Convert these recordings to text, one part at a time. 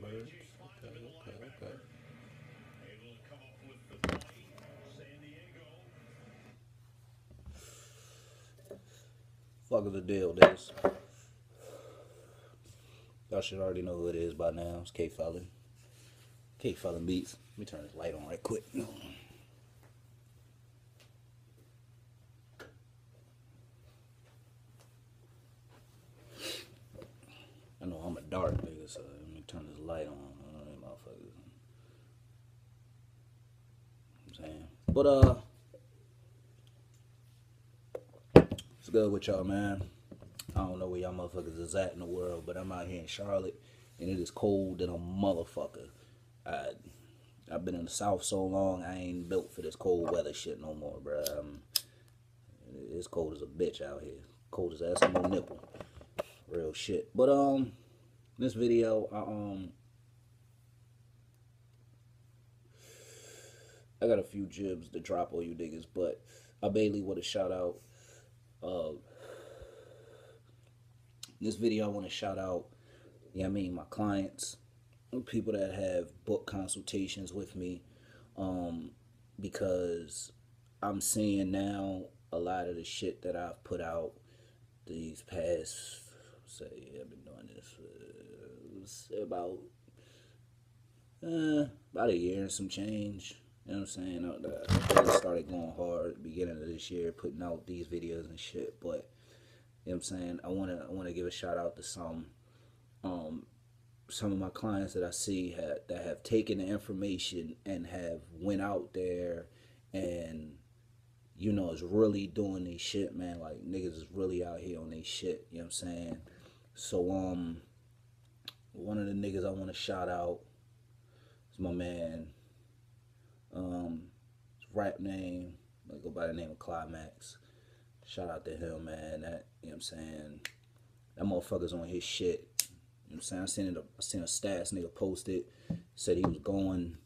Merged. Okay, okay, okay. Fuck is the deal, this. Y'all should already know who it is by now. It's K Felon. K Felon Beats. Let me turn this light on right quick. I know I'm a dark nigga, so let me turn this light on. I don't know, motherfuckers. I'm saying. But uh it's good with y'all, man. I don't know where y'all motherfuckers is at in the world, but I'm out here in Charlotte and it is cold than a motherfucker. I I've been in the south so long, I ain't built for this cold weather shit no more, bruh. Um, it's cold as a bitch out here. Cold as Eskimo nipple. Real shit. But um this video I um I got a few jibs to drop on you niggas, but I mainly want to shout out uh this video I want to shout out yeah, I mean my clients, people that have book consultations with me, um, because I'm seeing now a lot of the shit that I've put out these past say I've been doing this uh, about uh, about a year and some change. You know what I'm saying? I really started going hard beginning of this year, putting out these videos and shit. But you know what I'm saying? I wanna I wanna give a shout out to some um some of my clients that I see have, that have taken the information and have went out there and you know is really doing these shit, man. Like niggas is really out here on these shit. You know what I'm saying? So um, one of the niggas I want to shout out is my man. Um, rap name, I go by the name of Climax. Shout out to him, man. That you know what I'm saying. That motherfucker's on his shit. You know what I'm saying? I seen it. A stats nigga posted. Said he was going.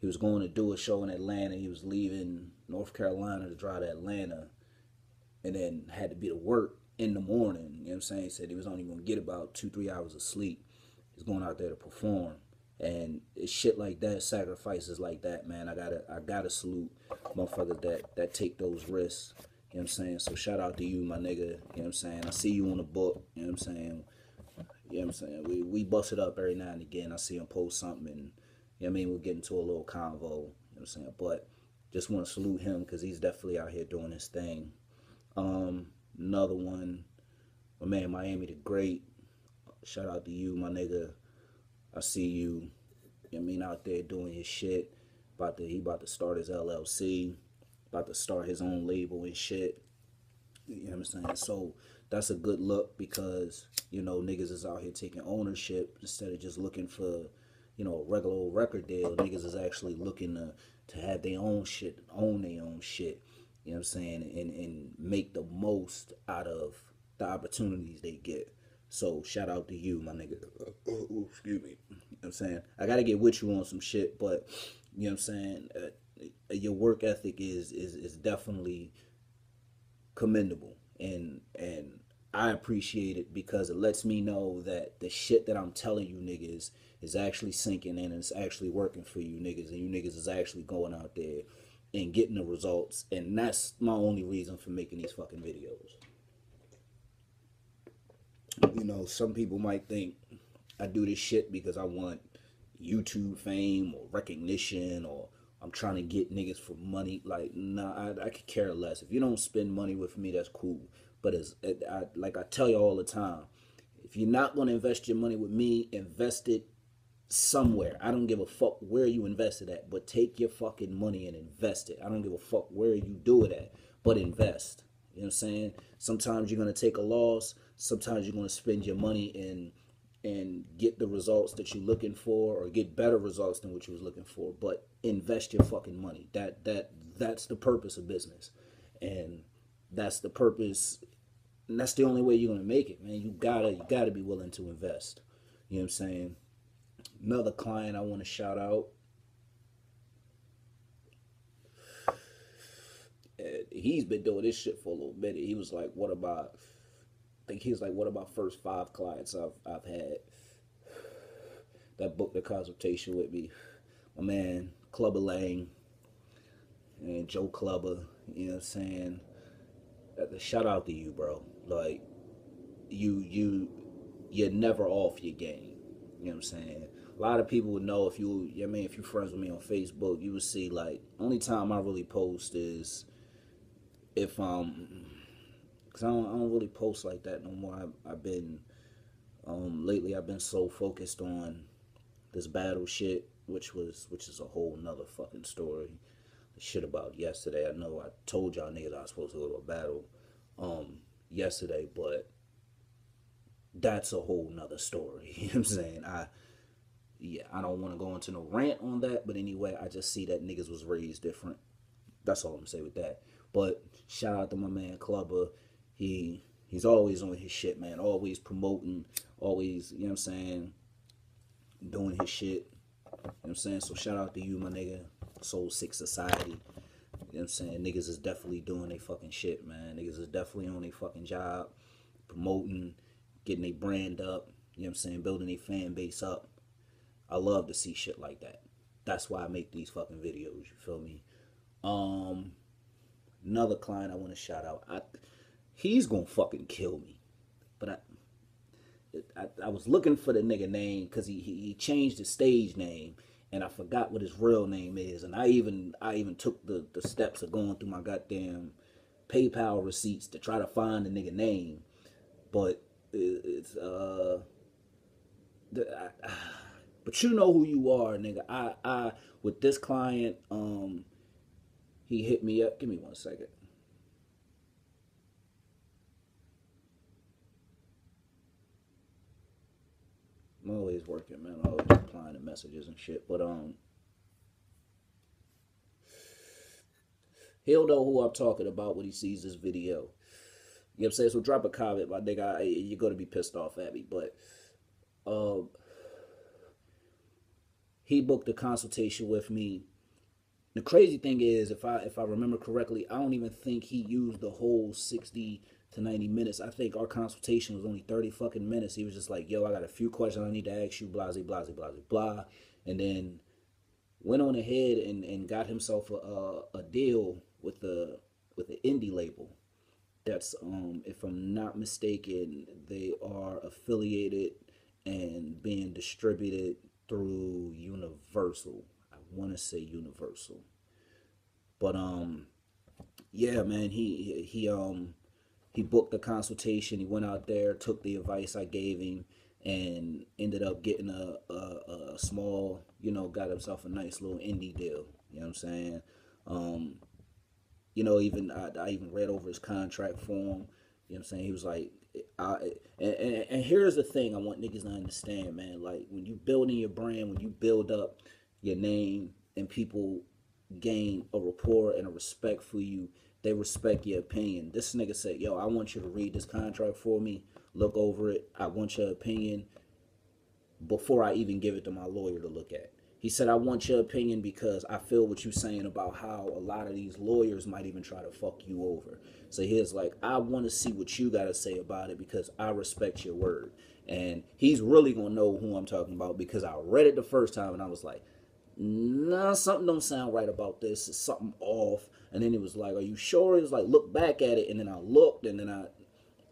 He was going to do a show in Atlanta. He was leaving North Carolina to drive to Atlanta, and then had to be to work in the morning. You know what I'm saying? He said he was only going to get about two, three hours of sleep. He's going out there to perform. And shit like that, sacrifices like that, man. I gotta I gotta salute motherfuckers that that take those risks. You know what I'm saying? So shout out to you, my nigga. You know what I'm saying? I see you on the book, you know what I'm saying? You know what I'm saying? We we bust it up every now and again. I see him post something and you know what I mean, we'll get into a little convo, you know what I'm saying? But just want to salute him because he's definitely out here doing his thing. Um, another one, my man Miami the Great. Shout out to you, my nigga. I see you. You mean out there doing his shit. About to he about to start his LLC. About to start his own label and shit. You know what I'm saying? So that's a good look because, you know, niggas is out here taking ownership instead of just looking for, you know, a regular old record deal. Niggas is actually looking to to have their own shit, own their own shit. You know what I'm saying? And and make the most out of the opportunities they get. So shout out to you, my nigga. Ooh, excuse me. You know what I'm saying? I gotta get with you on some shit, but you know what I'm saying? Uh, your work ethic is is is definitely commendable, and and I appreciate it because it lets me know that the shit that I'm telling you niggas is actually sinking in and it's actually working for you niggas, and you niggas is actually going out there and getting the results, and that's my only reason for making these fucking videos you know, some people might think I do this shit because I want YouTube fame or recognition or I'm trying to get niggas for money. Like, nah, I, I could care less. If you don't spend money with me, that's cool. But as I, like I tell you all the time, if you're not going to invest your money with me, invest it somewhere. I don't give a fuck where you invest it at, but take your fucking money and invest it. I don't give a fuck where you do it at, but invest. You know what I'm saying? Sometimes you're going to take a loss. Sometimes you're going to spend your money and and get the results that you're looking for or get better results than what you was looking for but invest your fucking money. That that that's the purpose of business. And that's the purpose and that's the only way you're to make it man. You gotta you gotta be willing to invest. You know what i'm saying? Another client i want to shout out he's been doing this shit for a little bit he was like what about I think he's like one of my first five clients I've I've had. that booked the consultation with me. My man Clubber Lang and Joe Clubber, you know what I'm saying? Uh, shout out to you, bro. Like you you you're never off your game. You know what I'm saying? A lot of people would know if you, I mean, if you're friends with me on Facebook, you would see like only time I really post is if um, cause I don't, I don't really post like that no more. I, I've been um lately. I've been so focused on this battle shit, which was which is a whole nother fucking story. The shit about yesterday. I know I told y'all niggas I was supposed to go to a battle um yesterday, but that's a whole nother story. You know what I'm saying? I yeah, I don't want to go into no rant on that, but anyway, I just see that niggas was raised different. That's all I'm gonna say with that. But shout out to my man Clubber. He he's always on his shit, man. Always promoting, always, you know what I'm saying, doing his shit. You know what I'm saying? So shout out to you, my nigga. Soul Six Society. You know what I'm saying? Niggas is definitely doing their fucking shit, man. Niggas is definitely on their fucking job, promoting, getting their brand up, you know what I'm saying, building their fan base up. I love to see shit like that. That's why I make these fucking videos, you feel me? Um another client I want to shout out. I he's gonna fucking kill me. But I I, I was looking for the nigga name because he, he, he changed his stage name and I forgot what his real name is. And I even I even took the, the steps of going through my goddamn PayPal receipts to try to find the nigga name. But it's uh the, I, but you know who you are, nigga. I I with this client, um, he hit me up. Give me one second. I'm always working, man. I'm always replying to messages and shit. But um, he'll know who I'm talking about when he sees this video. You know what I'm saying? So drop a comment, my nigga. I, you're gonna be pissed off at me, but um, he booked a consultation with me. The crazy thing is, if I if I remember correctly, I don't even think he used the whole 60 to 90 minutes. I think our consultation was only 30 fucking minutes. He was just like, yo, I got a few questions I need to ask you, blah, blah, blah, blah, blah. And then went on ahead and, and got himself a, a, a deal with the with the indie label that's um if i'm not mistaken they are affiliated and being distributed through universal want to say universal but um yeah man he he um he booked a consultation he went out there took the advice i gave him and ended up getting a, a, a small you know got himself a nice little indie deal you know what i'm saying um you know, even I, I even read over his contract form. You know what I'm saying? He was like, I, and, and, and here's the thing I want niggas to understand, man. Like, when you building your brand, when you build up your name and people gain a rapport and a respect for you, they respect your opinion. This nigga said, yo, I want you to read this contract for me, look over it. I want your opinion before I even give it to my lawyer to look at. He said, I want your opinion because I feel what you're saying about how a lot of these lawyers might even try to fuck you over. So he's like, I want to see what you got to say about it because I respect your word. And he's really going to know who I'm talking about because I read it the first time and I was like, nah, something don't sound right about this. It's something off. And then it was like, are you sure? It was like, look back at it. And then I looked and then I,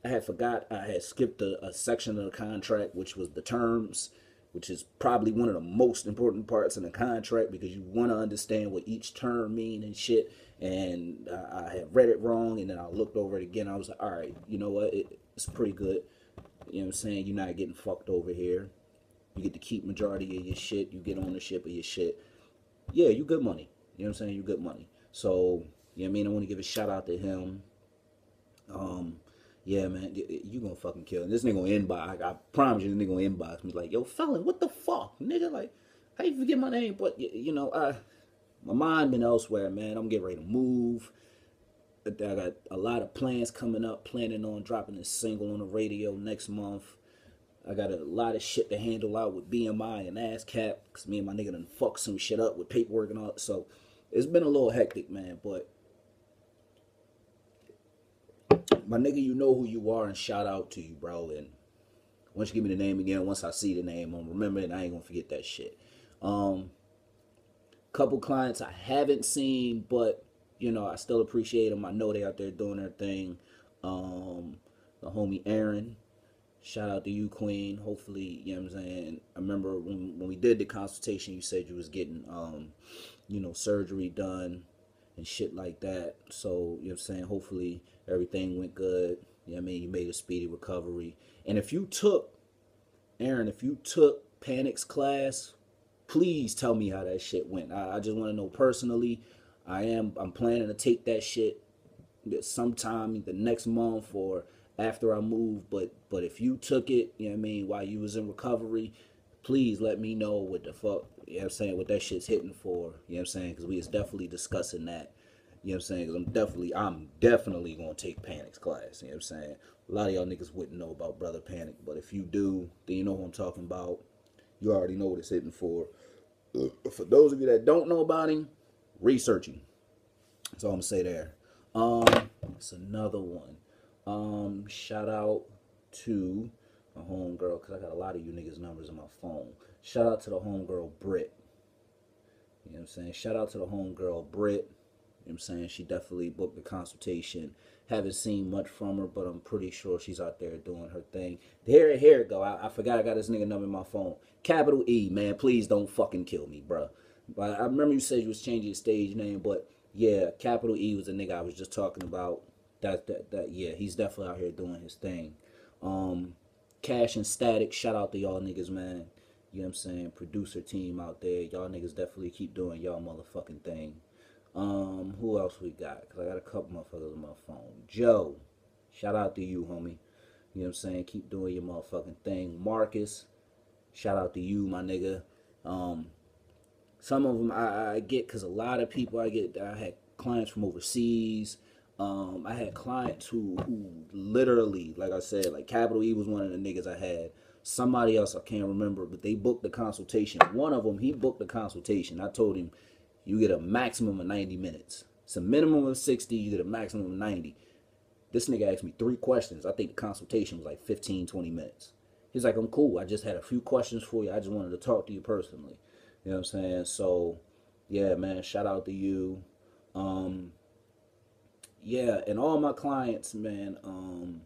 I had forgot I had skipped a, a section of the contract, which was the terms which is probably one of the most important parts in the contract because you want to understand what each term mean and shit. And I, I had read it wrong, and then I looked over it again. I was like, all right, you know what? It, it's pretty good. You know what I'm saying? You're not getting fucked over here. You get to keep majority of your shit. You get ownership of your shit. Yeah, you good money. You know what I'm saying? You good money. So, you know what I mean? I want to give a shout out to him. Um, yeah, man, you gonna fucking kill. This nigga gonna inbox. I promise you, this nigga gonna inbox me like, yo, felon, what the fuck, nigga? Like, how you forget my name? But you know, I my mind been elsewhere, man. I'm getting ready to move. I got a lot of plans coming up. Planning on dropping a single on the radio next month. I got a lot of shit to handle out with BMI and ASCAP because me and my nigga done fuck some shit up with paperwork and all. So it's been a little hectic, man. But my nigga, you know who you are, and shout out to you, bro. And Once you give me the name again, once I see the name, I'm remember it. I ain't gonna forget that shit. Um, couple clients I haven't seen, but you know I still appreciate them. I know they out there doing their thing. Um, the homie Aaron, shout out to you, Queen. Hopefully, you know what I'm saying. I remember when when we did the consultation, you said you was getting um, you know, surgery done and shit like that. So, you know what I'm saying? Hopefully everything went good. You know what I mean? You made a speedy recovery. And if you took, Aaron, if you took Panic's class, please tell me how that shit went. I, I just want to know personally. I am I'm planning to take that shit sometime the next month or after I move. But but if you took it, you know what I mean, while you was in recovery, please let me know what the fuck, you know what I'm saying, what that shit's hitting for. You know what I'm saying? Because we was definitely discussing that. You know what I'm saying? Because I'm definitely, I'm definitely going to take Panic's class. You know what I'm saying? A lot of y'all niggas wouldn't know about Brother Panic. But if you do, then you know who I'm talking about. You already know what it's hitting for. For those of you that don't know about him, researching. That's all I'm to say there. Um, it's another one. Um, shout out to my homegirl, because I got a lot of you niggas' numbers in my phone. Shout out to the homegirl, Brit. You know what I'm saying? Shout out to the homegirl, Brit. You know what I'm saying? She definitely booked the consultation. Haven't seen much from her, but I'm pretty sure she's out there doing her thing. Here, here it go. I, I forgot I got this nigga number in my phone. Capital E, man. Please don't fucking kill me, bro. But I remember you said you was changing your stage name, but yeah, Capital E was the nigga I was just talking about. That that that yeah, he's definitely out here doing his thing. Um, Cash and Static, shout out to y'all niggas, man. You know what I'm saying? Producer team out there. Y'all niggas definitely keep doing y'all motherfucking thing. Um, who else we got? Because I got a couple motherfuckers on my phone. Joe, shout out to you, homie. You know what I'm saying? Keep doing your motherfucking thing. Marcus, shout out to you, my nigga. Um, some of them I, I get because a lot of people I get, I had clients from overseas. Um, I had clients who, who literally, like I said, like Capital E was one of the niggas I had. Somebody else I can't remember, but they booked the consultation. One of them, he booked the consultation. I told him, you get a maximum of 90 minutes. It's a minimum of 60, you get a maximum of 90. This nigga asked me three questions. I think the consultation was like 15, 20 minutes. He's like, I'm cool. I just had a few questions for you. I just wanted to talk to you personally. You know what I'm saying? So, yeah, man, shout out to you. Um, yeah, and all my clients, man, um,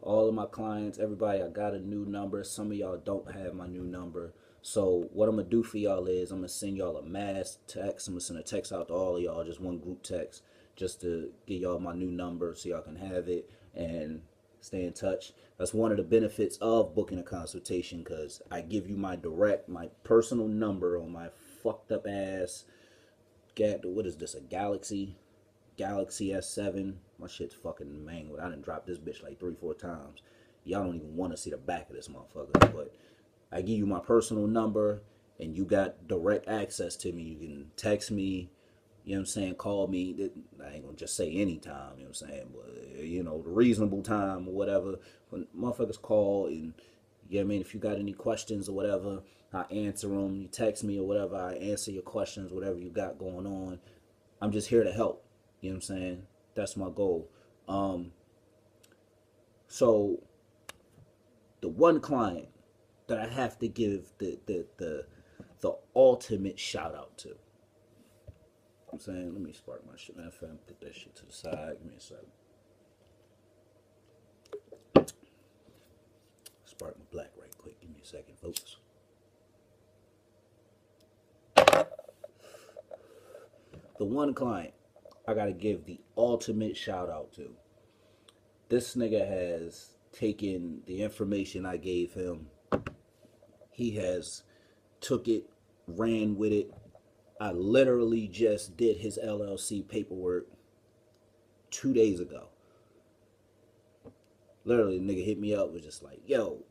all of my clients, everybody, I got a new number. Some of y'all don't have my new number. So what I'm gonna do for y'all is I'm gonna send y'all a mass text. I'm gonna send a text out to all of y'all, just one group text, just to get y'all my new number so y'all can have it and stay in touch. That's one of the benefits of booking a consultation because I give you my direct, my personal number on my fucked up ass. What is this? A Galaxy, Galaxy S7. My shit's fucking mangled. I didn't drop this bitch like three, four times. Y'all don't even want to see the back of this motherfucker, but I give you my personal number and you got direct access to me. You can text me, you know what I'm saying, call me. I ain't gonna just say anytime, you know what I'm saying, but eh, you know, the reasonable time or whatever. When motherfuckers call and you know I mean, if you got any questions or whatever, I answer them. You text me or whatever, I answer your questions, whatever you got going on. I'm just here to help. You know what I'm saying? That's my goal. Um, so the one client that I have to give the the the, the ultimate shout out to. I'm saying, let me spark my shit, man. Fam, put that shit to the side. Give me a second. Spark my black right quick. Give me a second, folks. The one client I gotta give the ultimate shout out to. This nigga has taken the information I gave him he has took it, ran with it. I literally just did his LLC paperwork two days ago. Literally, the nigga hit me up, was just like, yo,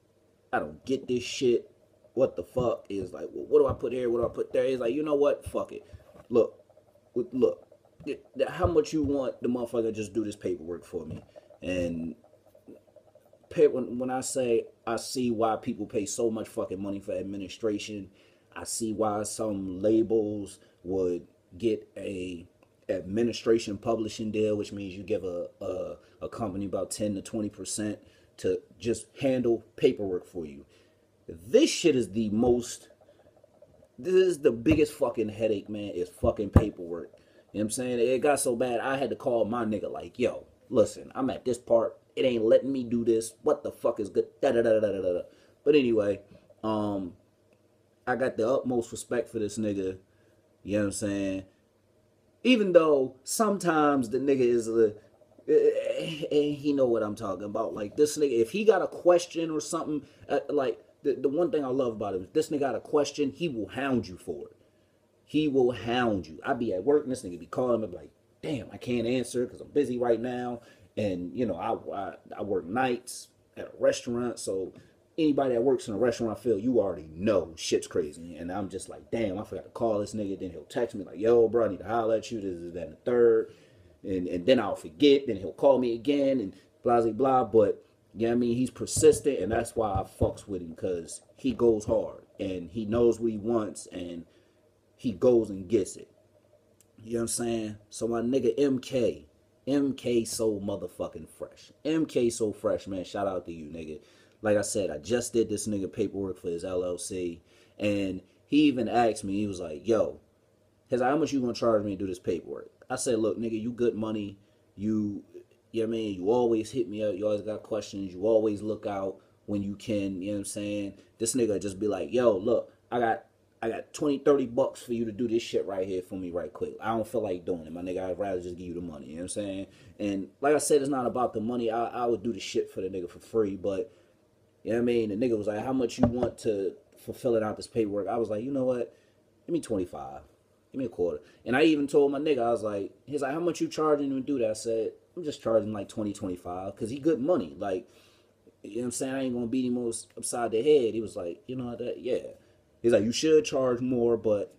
I don't get this shit. What the fuck? Is like, well, what do I put here? What do I put there? He's like, you know what? Fuck it. Look, look, how much you want the motherfucker just do this paperwork for me? And pay, when, when I say I see why people pay so much fucking money for administration, I see why some labels would get a administration publishing deal, which means you give a, a, a company about 10 to 20 percent to just handle paperwork for you. This shit is the most this is the biggest fucking headache, man, is fucking paperwork. You know what I'm saying? It got so bad I had to call my nigga like, yo, listen, I'm at this part. It ain't letting me do this. What the fuck is good? Da da da da da da. But anyway, um, I got the utmost respect for this nigga. You know what I'm saying? Even though sometimes the nigga is a and he know what I'm talking about. Like this nigga, if he got a question or something, uh, like the, the one thing I love about him, this nigga got a question, he will hound you for it. He will hound you. I be at work and this nigga be calling me like, damn, I can't answer because I'm busy right now. And you know, I, I I work nights at a restaurant, so anybody that works in a restaurant, I feel you already know shit's crazy. And I'm just like, damn, I forgot to call this nigga. Then he'll text me like, yo, bro, I need to holler at you. This is and the third. And and then I'll forget. Then he'll call me again and blah blah blah. But you know I mean, he's persistent, and that's why I fucks with him because he goes hard and he knows what he wants and he goes and gets it. You know what I'm saying? So my nigga MK, MK so motherfucking fresh. MK so fresh, man. Shout out to you, nigga. Like I said, I just did this nigga paperwork for his LLC, and he even asked me. He was like, "Yo, how much you gonna charge me to do this paperwork?" I said, "Look, nigga, you good money. You, you know what I mean? You always hit me up. You always got questions. You always look out when you can. You know what I'm saying? This nigga just be like, "Yo, look, I got I got 20, 30 bucks for you to do this shit right here for me right quick. I don't feel like doing it, my nigga. I'd rather just give you the money. You know what I'm saying? And like I said, it's not about the money. I, I would do the shit for the nigga for free, but you know what I mean? The nigga was like, how much you want to fulfill it out this paperwork? I was like, you know what? Give me 25. Give me a quarter. And I even told my nigga, I was like, he's like, how much you charging to do that? I said, I'm just charging like 20, 25 because he good money. Like, you know what I'm saying? I ain't to beat him upside the head. He was like, you know that? Yeah. He's like, you should charge more, but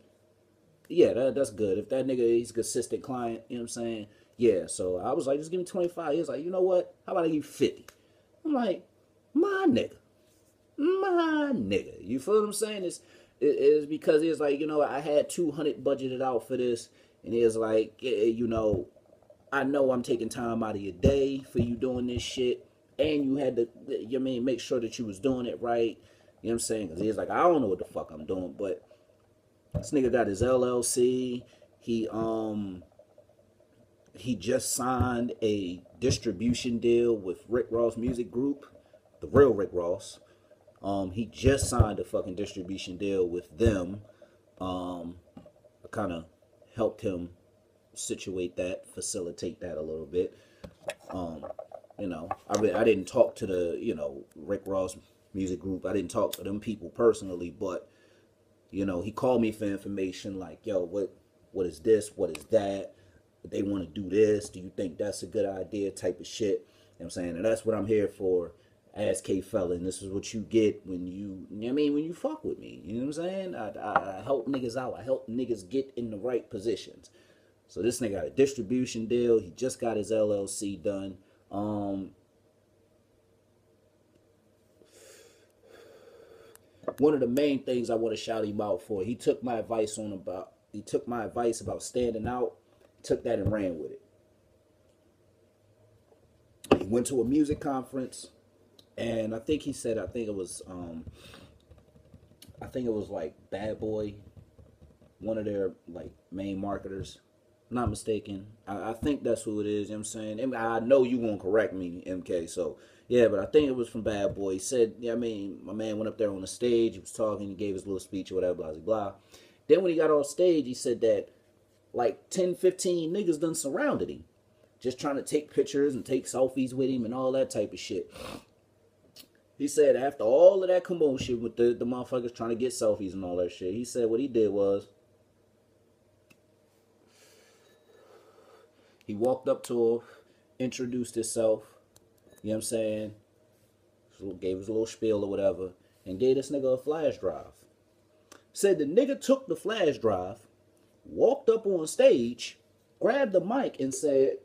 yeah, that, that's good. If that nigga he's a consistent client, you know what I'm saying? Yeah. So I was like, just give me 25. He was like, you know what? How about I give you 50? I'm like, my nigga. My nigga. You feel what I'm saying? It's it is because it's like, you know, I had 200 budgeted out for this, and it's like, you know, I know I'm taking time out of your day for you doing this shit, and you had to, you mean, make sure that you was doing it right. You know what I'm saying? Because he's like, I don't know what the fuck I'm doing, but this nigga got his LLC. He um he just signed a distribution deal with Rick Ross Music Group, the real Rick Ross. Um, he just signed a fucking distribution deal with them. Um, kind of helped him situate that, facilitate that a little bit. Um, you know, I I didn't talk to the you know Rick Ross music group. I didn't talk to them people personally, but you know, he called me for information like, yo, what what is this? What is that? They want to do this. Do you think that's a good idea? Type of shit. You know I'm saying? And that's what I'm here for as K Felon. This is what you get when you, you know I mean, when you fuck with me. You know what I'm saying? I, I, I help niggas out. I help niggas get in the right positions. So this nigga got a distribution deal. He just got his LLC done. Um, one of the main things I want to shout him out for, he took my advice on about he took my advice about standing out, took that and ran with it. He went to a music conference and I think he said I think it was um I think it was like Bad Boy, one of their like main marketers. Not mistaken. I, I, think that's who it is, you know what I'm saying? I know you won't correct me, MK, so yeah, but I think it was from Bad Boy. He said, yeah, I mean, my man went up there on the stage, he was talking, he gave his little speech or whatever, blah, blah, blah. Then when he got off stage, he said that like 10, 15 niggas done surrounded him. Just trying to take pictures and take selfies with him and all that type of shit. He said after all of that commotion with the, the motherfuckers trying to get selfies and all that shit, he said what he did was he walked up to her, introduced himself, you know what I'm saying? Gave us a little spiel or whatever, and gave this nigga a flash drive. Said the nigga took the flash drive, walked up on stage, grabbed the mic, and said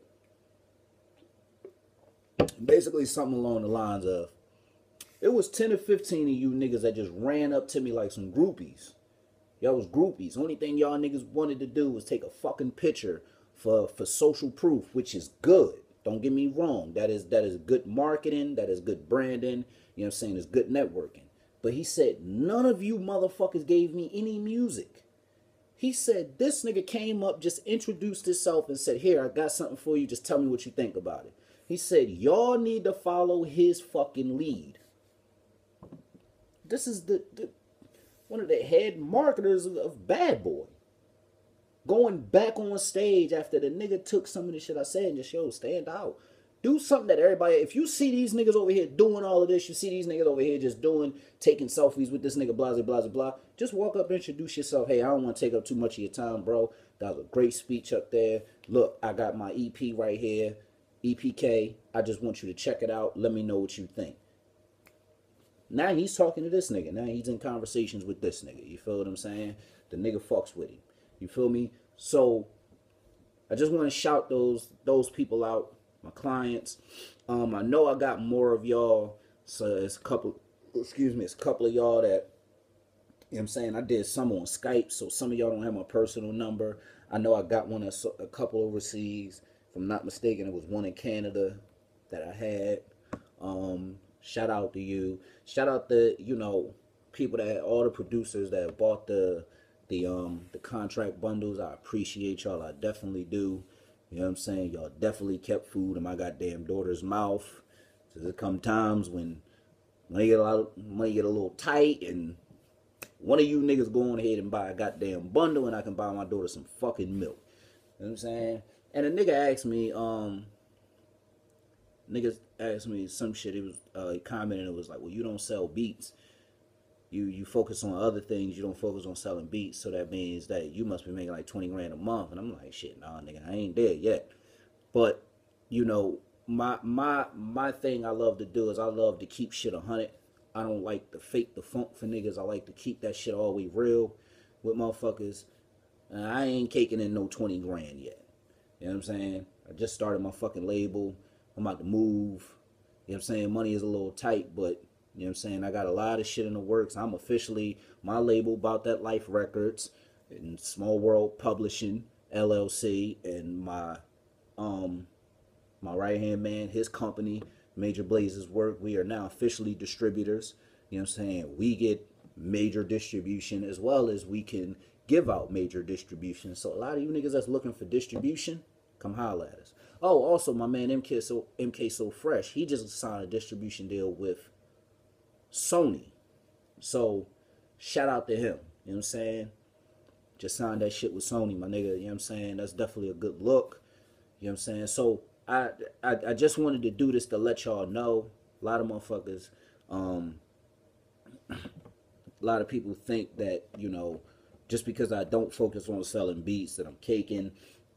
basically something along the lines of, it was 10 or 15 of you niggas that just ran up to me like some groupies. Y'all was groupies. Only thing y'all niggas wanted to do was take a fucking picture for, for social proof, which is good. Don't get me wrong. That is that is good marketing. That is good branding. You know what I'm saying? It's good networking. But he said, none of you motherfuckers gave me any music. He said, this nigga came up, just introduced himself and said, here, I got something for you. Just tell me what you think about it. He said, y'all need to follow his fucking lead. This is the, the one of the head marketers of, of Bad Boy. Going back on stage after the nigga took some of the shit I said and just, yo, stand out. Do something that everybody, if you see these niggas over here doing all of this, you see these niggas over here just doing, taking selfies with this nigga, blah, blah, blah, blah, just walk up introduce yourself. Hey, I don't want to take up too much of your time, bro. That was a great speech up there. Look, I got my EP right here, EPK. I just want you to check it out. Let me know what you think. Now he's talking to this nigga. Now he's in conversations with this nigga. You feel what I'm saying? The nigga fucks with him. You feel me? So I just want to shout those those people out, my clients. Um, I know I got more of y'all. So it's a couple excuse me, it's a couple of y'all that you know I'm saying? I did some on Skype, so some of y'all don't have my personal number. I know I got one a, a couple overseas. If I'm not mistaken, it was one in Canada that I had. Um, shout out to you. Shout out the you know people that all the producers that bought the the um the contract bundles. I appreciate y'all. I definitely do. You know what I'm saying? Y'all definitely kept food in my goddamn daughter's mouth. So there come times when money get a lot, money get a little tight, and one of you niggas go on ahead and buy a goddamn bundle, and I can buy my daughter some fucking milk. You know what I'm saying? And a nigga asked me, um, niggas asked me some shit. He was uh, he commented. It was like, well, you don't sell beats. You you focus on other things. You don't focus on selling beats. So that means that you must be making like twenty grand a month. And I'm like, shit, nah, nigga, I ain't there yet. But you know, my my my thing I love to do is I love to keep shit a hundred. I don't like to fake the funk for niggas. I like to keep that shit way real with motherfuckers. And I ain't caking in no 20 grand yet. You know what I'm saying? I just started my fucking label. I'm about to move. You know what I'm saying? Money is a little tight, but you know what I'm saying? I got a lot of shit in the works. I'm officially my label about that life records and Small World Publishing LLC and my um my right hand man, his company, Major Blazes Work. We are now officially distributors. You know what I'm saying? We get major distribution as well as we can give out major distribution. So a lot of you niggas that's looking for distribution, come holler at us. Oh, also my man MK so MK so fresh. He just signed a distribution deal with Sony. So shout out to him. You know what I'm saying? Just signed that shit with Sony, my nigga. You know what I'm saying? That's definitely a good look. You know what I'm saying? So I I, I just wanted to do this to let y'all know. A lot of motherfuckers, um, a lot of people think that, you know, just because I don't focus on selling beats that I'm caking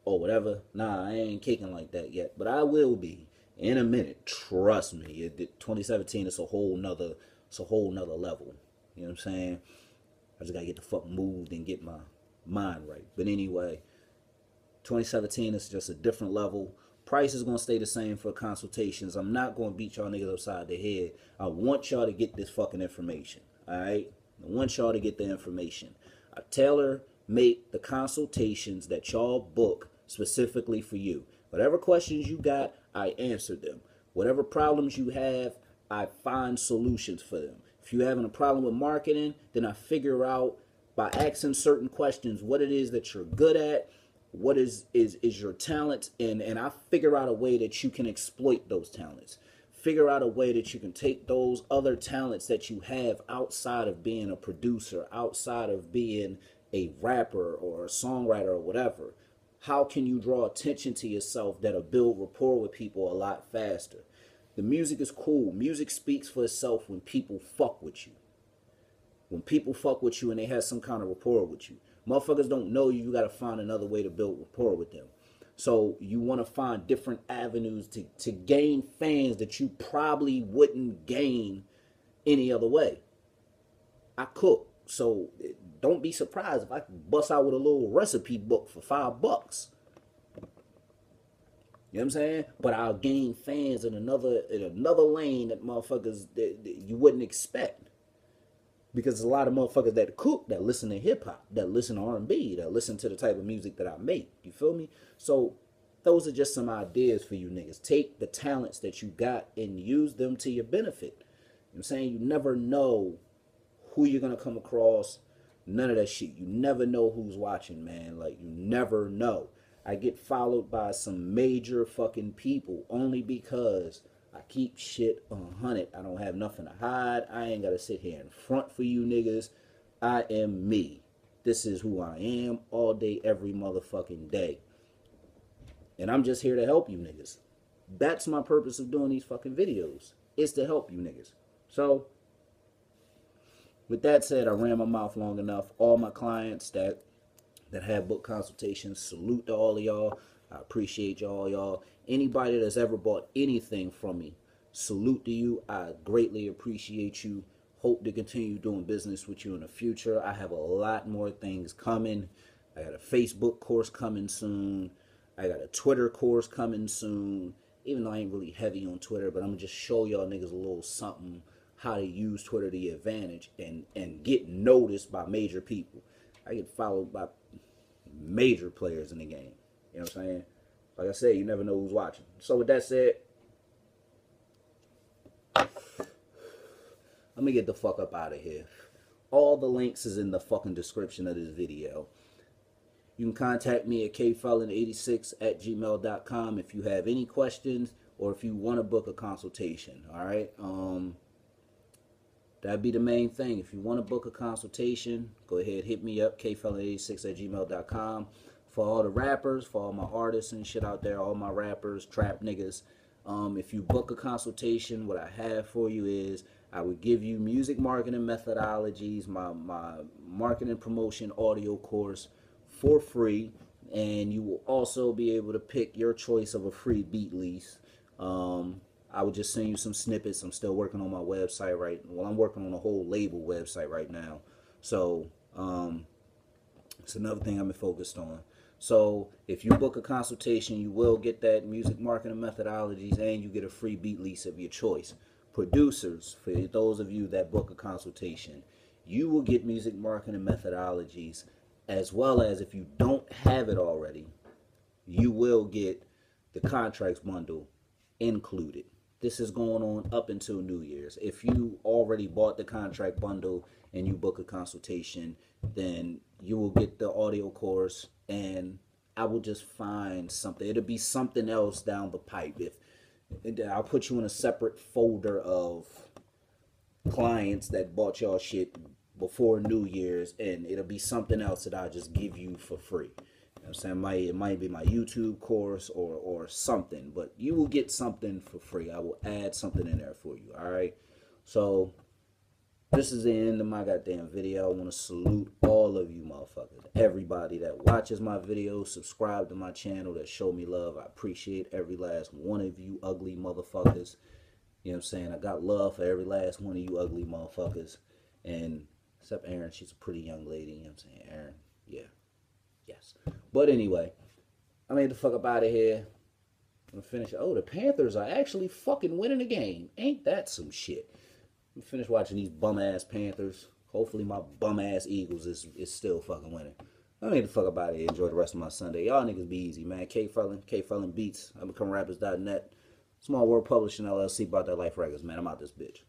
or whatever. Nah, I ain't kicking like that yet, but I will be in a minute. Trust me. It, 2017 is a whole nother, it's a whole nother level. You know what I'm saying? I just gotta get the fuck moved and get my mind right. But anyway, 2017 is just a different level. Price is gonna stay the same for consultations. I'm not gonna beat y'all niggas upside the head. I want y'all to get this fucking information. Alright? I want y'all to get the information. I tailor make the consultations that y'all book specifically for you. Whatever questions you got, I answer them. Whatever problems you have, I find solutions for them. If you're having a problem with marketing, then I figure out by asking certain questions what it is that you're good at, what is is is your talent, and and I figure out a way that you can exploit those talents. Figure out a way that you can take those other talents that you have outside of being a producer, outside of being a rapper or a songwriter or whatever, how can you draw attention to yourself that'll build rapport with people a lot faster? The music is cool. Music speaks for itself when people fuck with you. When people fuck with you and they have some kind of rapport with you. Motherfuckers don't know you, you gotta find another way to build rapport with them. So you want to find different avenues to, to gain fans that you probably wouldn't gain any other way. I cook. So eh, don't be surprised if I bust out with a little recipe book for five bucks. You know what I'm saying? But I'll gain fans in another in another lane that motherfuckers that, that you wouldn't expect. Because there's a lot of motherfuckers that cook that listen to hip hop, that listen to R and B, that listen to the type of music that I make. You feel me? So those are just some ideas for you niggas. Take the talents that you got and use them to your benefit. You know I'm saying? You never know who you're gonna come across. None of that shit. You never know who's watching, man. Like you never know. I get followed by some major fucking people only because I keep shit a hundred. I don't have nothing to hide. I ain't gotta sit here in front for you niggas. I am me. This is who I am all day, every motherfucking day. And I'm just here to help you niggas. That's my purpose of doing these fucking videos. Is to help you niggas. So, with that said, I ran my mouth long enough. All my clients that that have book consultations, salute to all of y'all. I appreciate y'all, y'all. Anybody that's ever bought anything from me, salute to you. I greatly appreciate you. Hope to continue doing business with you in the future. I have a lot more things coming. I got a Facebook course coming soon. I got a Twitter course coming soon. Even though I ain't really heavy on Twitter, but I'm gonna just show y'all niggas a little something how to use Twitter to your advantage and and get noticed by major people. I get followed by major players in the game. You know what I'm saying? Like I said, you never know who's watching. So with that said, let me get the fuck up out of here. All the links is in the fucking description of this video. You can contact me at kfelon86 at gmail.com if you have any questions or if you want to book a consultation. All right. Um, that'd be the main thing. If you want to book a consultation, go ahead, hit me up, kfelon86 at gmail.com. For all the rappers, for all my artists and shit out there, all my rappers, trap niggas, um, if you book a consultation, what I have for you is I would give you music marketing methodologies, my, my marketing promotion audio course for free. And you will also be able to pick your choice of a free beat lease. Um, I would just send you some snippets. I'm still working on my website right. Well, I'm working on a whole label website right now. So um, it's another thing I'm focused on. So if you book a consultation, you will get that music marketing methodologies and you get a free beat lease of your choice. Producers, for those of you that book a consultation, you will get music marketing methodologies as well as if you don't have it already, you will get the contracts bundle included. This is going on up until New Year's. If you already bought the contract bundle and you book a consultation, then you will get the audio course and I will just find something. It'll be something else down the pipe. If I'll put you in a separate folder of clients that bought y'all shit before New Year's, and it'll be something else that I'll just give you for free. You know I'm saying? It might, it might be my YouTube course or, or something, but you will get something for free. I will add something in there for you. All right. So this is the end of my goddamn video. I want to salute all of you motherfuckers. Everybody that watches my videos, subscribe to my channel, that show me love. I appreciate every last one of you ugly motherfuckers. You know what I'm saying? I got love for every last one of you ugly motherfuckers. And except Aaron, she's a pretty young lady. You know what I'm saying? Aaron, yeah. Yes. But anyway, I made the fuck up out of here. I'm gonna finish. Oh, the Panthers are actually fucking winning the game. Ain't that some shit? I'm finish watching these bum ass Panthers. Hopefully my bum ass Eagles is, is still fucking winning. I need to fuck up out of here. Enjoy the rest of my Sunday. Y'all niggas be easy, man. K Felon, K Felon Beats. I become rappers.net. Small World Publishing LLC about that life records, man. I'm out this bitch.